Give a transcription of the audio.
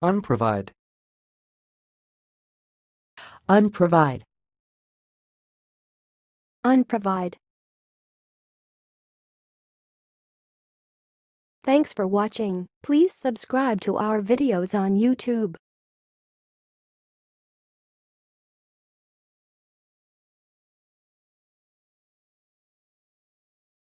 Unprovide. unprovide, unprovide. Thanks for watching. Please subscribe to our videos on YouTube.